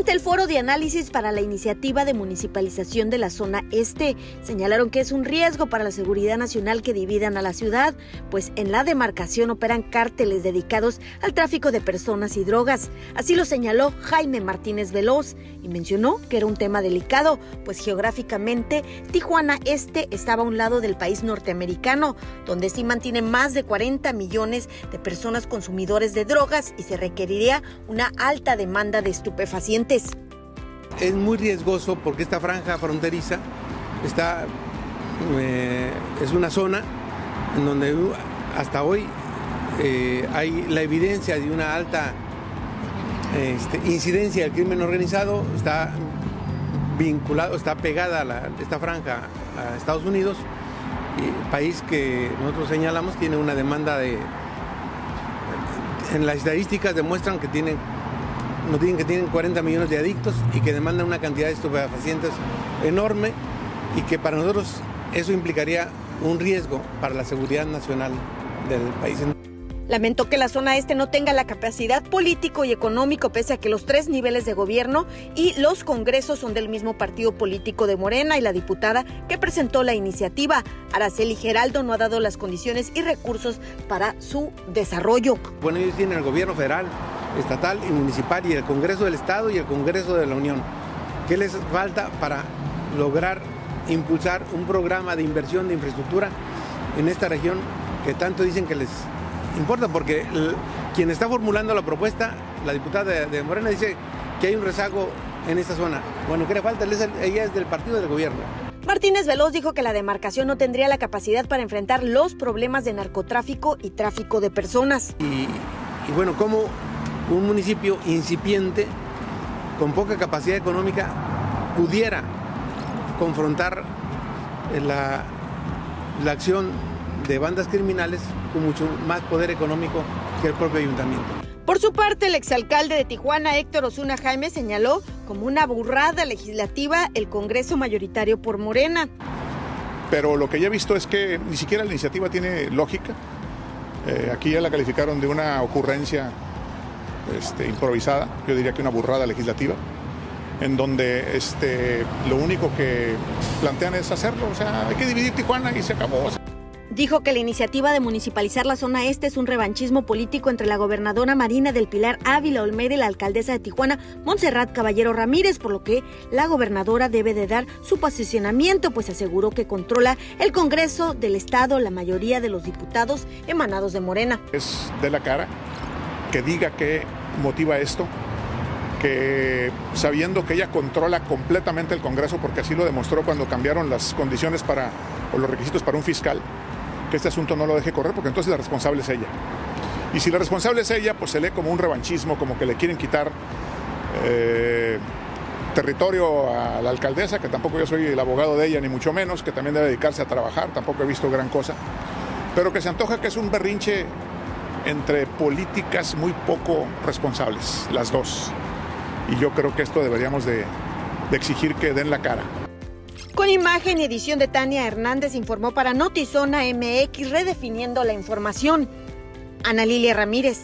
durante el foro de análisis para la iniciativa de municipalización de la zona este. Señalaron que es un riesgo para la seguridad nacional que dividan a la ciudad, pues en la demarcación operan cárteles dedicados al tráfico de personas y drogas. Así lo señaló Jaime Martínez Veloz y mencionó que era un tema delicado, pues geográficamente Tijuana Este estaba a un lado del país norteamericano, donde sí mantiene más de 40 millones de personas consumidores de drogas y se requeriría una alta demanda de estupefacientes. Es muy riesgoso porque esta franja fronteriza está, eh, es una zona en donde hasta hoy eh, hay la evidencia de una alta este, incidencia del crimen organizado, está vinculado, está pegada a esta franja a Estados Unidos, país que nosotros señalamos tiene una demanda de... En las estadísticas demuestran que tienen, nos dicen que tienen 40 millones de adictos y que demandan una cantidad de estupefacientes enorme y que para nosotros eso implicaría un riesgo para la seguridad nacional del país. Lamentó que la zona este no tenga la capacidad político y económico, pese a que los tres niveles de gobierno y los congresos son del mismo partido político de Morena y la diputada que presentó la iniciativa, Araceli Geraldo, no ha dado las condiciones y recursos para su desarrollo. Bueno, ellos tienen el gobierno federal, estatal y municipal y el Congreso del Estado y el Congreso de la Unión. ¿Qué les falta para lograr impulsar un programa de inversión de infraestructura en esta región que tanto dicen que les importa porque quien está formulando la propuesta, la diputada de, Morena, dice que hay un rezago en esta zona. Bueno, ¿qué le falta? Ella es del partido del gobierno. Martínez Veloz dijo que la demarcación no tendría la capacidad para enfrentar los problemas de narcotráfico y tráfico de personas. Y, y bueno, como un municipio incipiente, con poca capacidad económica, pudiera confrontar la, la acción de bandas criminales con mucho más poder económico que el propio ayuntamiento. Por su parte, el exalcalde de Tijuana, Héctor Osuna Jaime, señaló como una burrada legislativa el Congreso mayoritario por Morena. Pero lo que ya he visto es que ni siquiera la iniciativa tiene lógica. Eh, aquí ya la calificaron de una ocurrencia este, improvisada, yo diría que una burrada legislativa, en donde este, lo único que plantean es hacerlo, o sea, hay que dividir Tijuana y se acabó. Dijo que la iniciativa de municipalizar la zona este es un revanchismo político entre la gobernadora Marina del Pilar Ávila Olmedo y la alcaldesa de Tijuana, Montserrat Caballero Ramírez, por lo que la gobernadora debe de dar su posicionamiento, pues aseguró que controla el Congreso del Estado, la mayoría de los diputados emanados de Morena. Es de la cara que diga qué motiva esto, que sabiendo que ella controla completamente el Congreso, porque así lo demostró cuando cambiaron las condiciones para, o los requisitos para un fiscal, que este asunto no lo deje correr, porque entonces la responsable es ella. Y si la responsable es ella, pues se lee como un revanchismo, como que le quieren quitar eh, territorio a la alcaldesa, que tampoco yo soy el abogado de ella, ni mucho menos, que también debe dedicarse a trabajar, tampoco he visto gran cosa, pero que se antoja que es un berrinche entre políticas muy poco responsables, las dos. Y yo creo que esto deberíamos de, exigir que den la cara. Con imagen y edición de Tania Hernández informó para Notizona MX redefiniendo la información. Ana Lilia Ramírez.